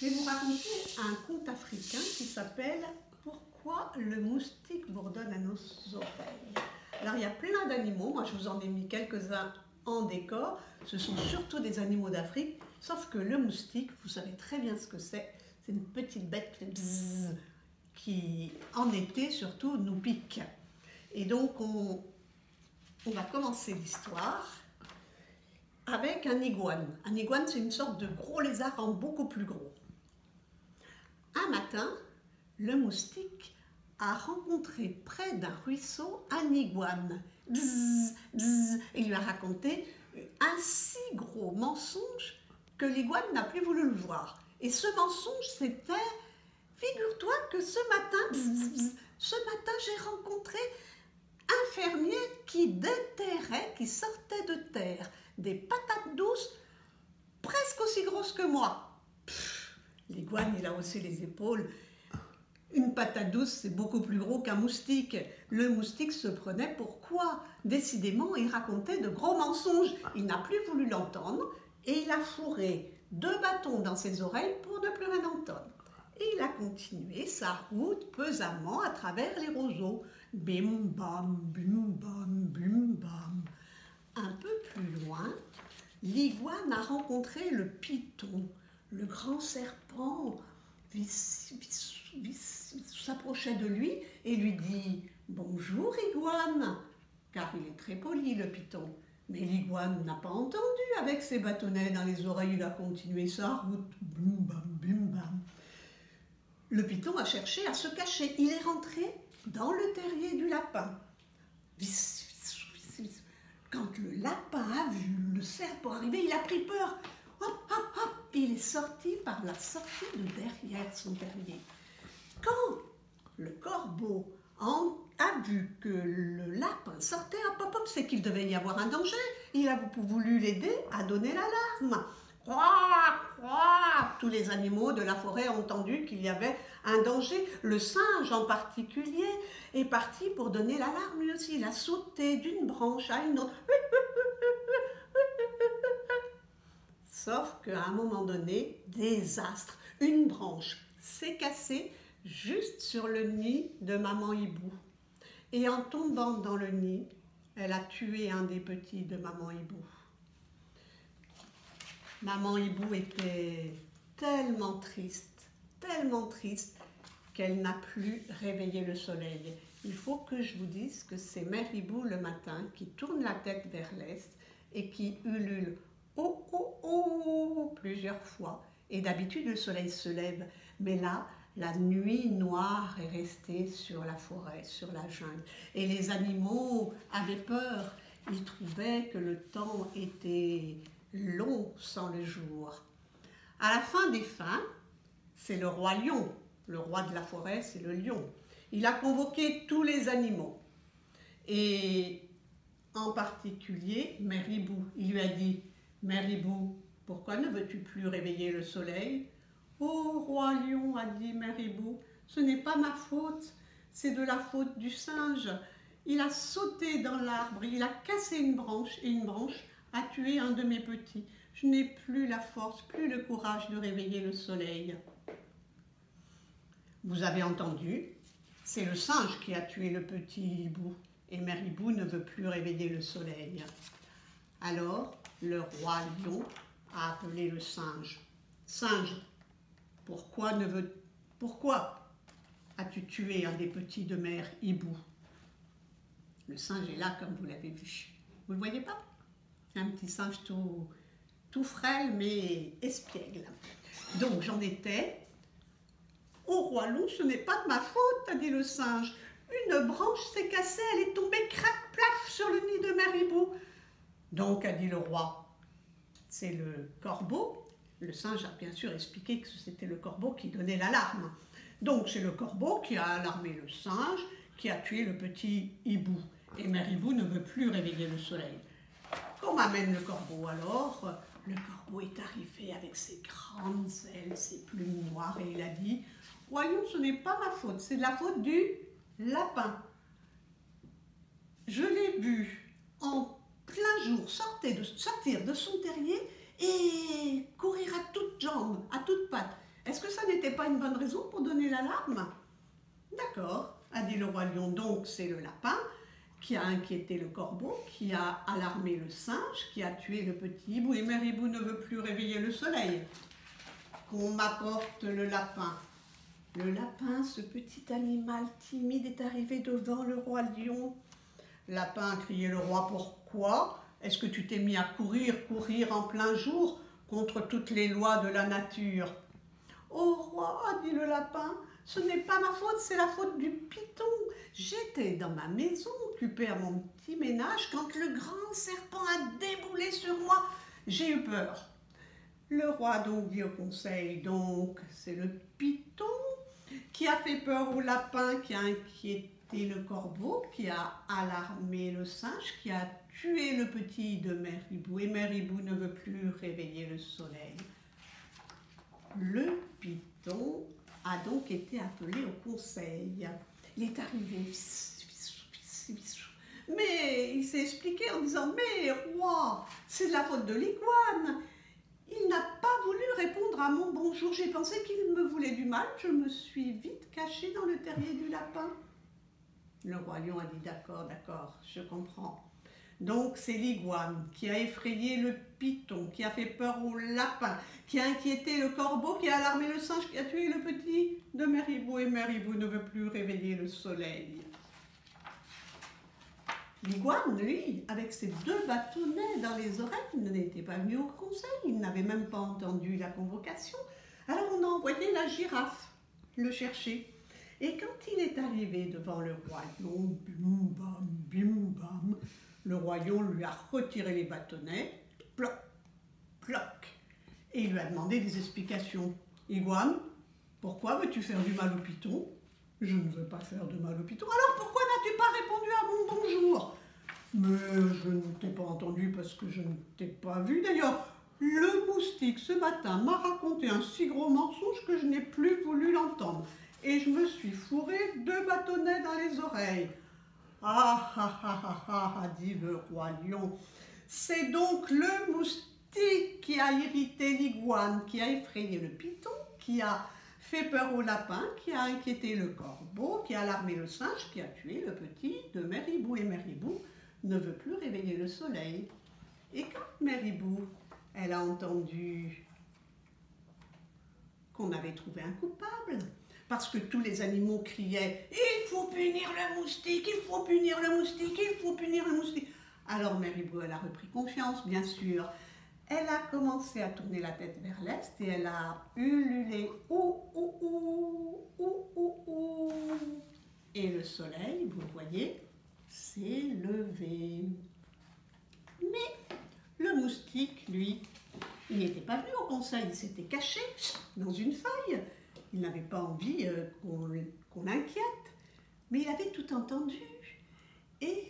Je vais vous raconter un conte africain qui s'appelle Pourquoi le moustique bourdonne à nos oreilles. Alors il y a plein d'animaux, moi je vous en ai mis quelques-uns en décor. Ce sont surtout des animaux d'Afrique, sauf que le moustique, vous savez très bien ce que c'est. C'est une petite bête qui, en été surtout, nous pique. Et donc on, on va commencer l'histoire avec un iguane. Un iguane, c'est une sorte de gros lézard en beaucoup plus gros. Un matin, le moustique a rencontré près d'un ruisseau un iguane. Bzz, il lui a raconté un si gros mensonge que l'iguane n'a plus voulu le voir. Et ce mensonge, c'était Figure-toi que ce matin, ce matin, j'ai rencontré un fermier qui déterrait, qui sortait de terre des patates douces presque aussi grosses que moi. L'iguane, il a haussé les épaules. C'est beaucoup plus gros qu'un moustique. Le moustique se prenait pour quoi? Décidément, il racontait de gros mensonges. Il n'a plus voulu l'entendre et il a fourré deux bâtons dans ses oreilles pour ne plus rien entendre. Et il a continué sa route pesamment à travers les roseaux. Bim bam, bim bam, bim bam. Un peu plus loin, l'iguane a rencontré le python, le grand serpent s'approchait de lui et lui dit Bonjour iguane car il est très poli le python. Mais l'iguane n'a pas entendu avec ses bâtonnets dans les oreilles, il a continué sa route. Bim bam, bim bam. Le python a cherché à se cacher. Il est rentré dans le terrier du lapin. Quand le lapin a vu le serpent arriver, il a pris peur. Hop, hop, hop, il est sorti par la sortie de derrière son terrier. Quand le corbeau a vu que le lapin sortait, hop, hop, c'est qu'il devait y avoir un danger. Il a voulu l'aider à donner l'alarme. Tous les animaux de la forêt ont entendu qu'il y avait un danger. Le singe en particulier est parti pour donner l'alarme lui aussi. Il a sauté d'une branche à une autre. Sauf qu'à un moment donné, désastre. Une branche s'est cassée juste sur le nid de maman hibou. Et en tombant dans le nid, elle a tué un des petits de maman hibou. Maman hibou était tellement triste, tellement triste qu'elle n'a plus réveillé le soleil. Il faut que je vous dise que c'est Mère Hibou le matin qui tourne la tête vers l'est et qui ulule oh oh oh plusieurs fois. Et d'habitude le soleil se lève, mais là la nuit noire est restée sur la forêt, sur la jungle. Et les animaux avaient peur. Ils trouvaient que le temps était long sans le jour. À la fin des fins, c'est le roi lion. Le roi de la forêt, c'est le lion. Il a convoqué tous les animaux. Et en particulier Méribou. Il lui a dit Méribou, pourquoi ne veux-tu plus réveiller le soleil? Oh, roi lion, a dit Méribou, ce n'est pas ma faute, c'est de la faute du singe. Il a sauté dans l'arbre, il a cassé une branche et une branche a tué un de mes petits. Je n'ai plus la force, plus le courage de réveiller le soleil. Vous avez entendu, c'est le singe qui a tué le petit hibou, et Mère ne veut plus réveiller le soleil. Alors, le roi lion a appelé le singe. Singe, pourquoi ne veux pourquoi as-tu tué un des petits de Mère Hibou Le singe est là, comme vous l'avez vu. Vous ne le voyez pas? Un petit singe tout, frêle mais espiègle. Donc j'en étais. Au roi loup, ce n'est pas de ma faute, a dit le singe. Une branche s'est cassée, elle est tombée crac plaf sur le nid de Maribou. Donc, a dit le roi, c'est le corbeau. Le singe a bien sûr expliqué que c'était le corbeau qui donnait l'alarme. Donc, c'est le corbeau qui a alarmé le singe, qui a tué le petit hibou. Et Maribou ne veut plus réveiller le soleil. Qu'on m'amène le corbeau alors Le corbeau est arrivé avec ses grandes ailes, ses plumes noires, et il a dit Voyons, ce n'est pas ma faute, c'est la faute du lapin. Je l'ai vu en plein jour sortir de son terrier et courir à toutes jambes, à toutes pattes. Est-ce que ça n'était une bonne raison pour donner l'alarme D'accord, a dit le roi lion. Donc c'est le lapin qui a inquiété le corbeau, qui a alarmé le singe, qui a tué le petit hibou. Et Mère Hibou ne veut plus réveiller le soleil. Qu'on m'apporte le lapin. Le lapin, ce petit animal timide, est arrivé devant le roi lion. Lapin, criait le roi, pourquoi Est-ce que tu t'es mis à courir, courir en plein jour contre toutes les lois de la nature? Ô roi, dit le lapin, ce n'est pas ma faute, c'est la faute du python. J'étais dans ma maison, occupée à mon petit ménage, quand le grand serpent a déboulé sur moi. J'ai eu peur. Le roi donc dit au conseil, donc c'est le python qui a fait peur au lapin, qui a inquiété le corbeau, qui a alarmé le singe, qui a tué le petit de Mère. Et Mère ne veut plus réveiller le soleil. Le python a donc été appelé au conseil. Il est arrivé, mais il s'est expliqué en disant Mais roi, c'est de la faute de l'iguane. Il n'a pas voulu répondre à mon bonjour. J'ai pensé qu'il me voulait du mal. Je me suis vite cachée dans le terrier du lapin. Le roi lion a dit D'accord, d'accord, je comprends. Donc c'est l'iguane qui a effrayé le python, qui a fait peur au lapin, qui a inquiété le corbeau, qui a alarmé le singe, qui a tué le petit de Meribou. Et Meribou ne veut plus réveiller le soleil. L'iguane, lui, avec ses deux bâtonnets dans les oreilles, n'était pas venu au conseil, il n'avait même pas entendu la convocation. Alors on a envoyé la girafe le chercher. Et quand il est arrivé devant le roi bim bam, bim bam, le royaume lui a retiré les bâtonnets, ploc, ploc, et il lui a demandé des explications. Iguane, pourquoi veux-tu faire du mal au python? Je ne veux pas faire de mal au python. Alors pourquoi n'as-tu pas répondu à mon bonjour? Mais je ne t'ai pas entendu parce que je ne t'ai pas vu. D'ailleurs, le moustique ce matin m'a raconté un si gros mensonge que je n'ai plus voulu l'entendre. Et je me suis fourré deux bâtonnets dans les oreilles. Ah ah ah ah ah, dit le roi lion. C'est donc le moustique qui a irrité l'iguane, qui a effrayé le python, qui a fait peur au lapin, qui a inquiété le corbeau, qui a alarmé le singe, qui a tué le petit de Méribou. Et Méribou ne veut plus réveiller le soleil. Et quand Méribou, elle a entendu qu'on avait trouvé un coupable, parce que tous les animaux criaient « Il faut punir le moustique, il faut punir le moustique, il faut punir le moustique !» Alors Mary-Bou, elle a repris confiance, bien sûr. Elle a commencé à tourner la tête vers l'est et elle a ululé « Ouh, ouh, ouh, ouh, ouh, ouh !» Et le soleil, vous voyez, s'est levé. Mais le moustique, lui, il n'était pas venu au conseil, il s'était caché dans une feuille il n'avait pas envie euh, qu'on l'inquiète, mais il avait tout entendu. Et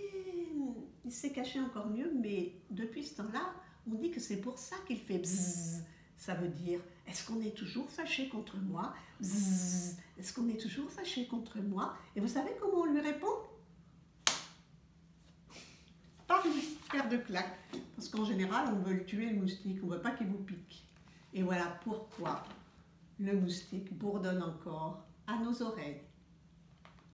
il s'est caché encore mieux, mais depuis ce temps-là, on dit que c'est pour ça qu'il fait bzzz. Ça veut dire, est-ce qu'on est toujours fâché contre moi? Bzzz. Est-ce qu'on est toujours fâché contre moi? Et vous savez comment on lui répond? Par une paire de claques. Parce qu'en général, on veut le tuer, le moustique. On ne veut pas qu'il vous pique. Et voilà pourquoi le moustique bourdonne encore à nos oreilles.